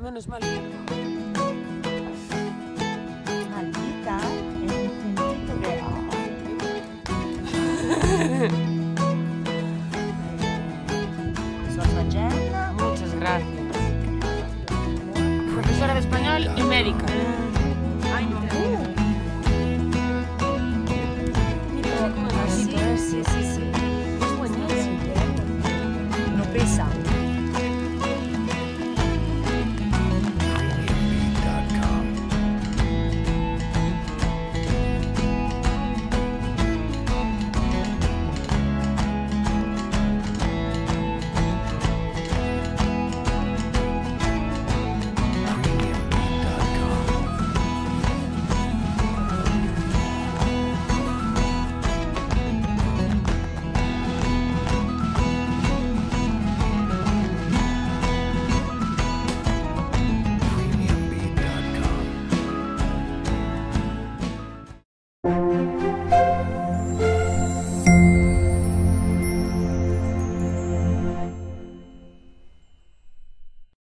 Menos mal. Maldita. Muchas gracias. Profesora de español ibérica. Ay, no.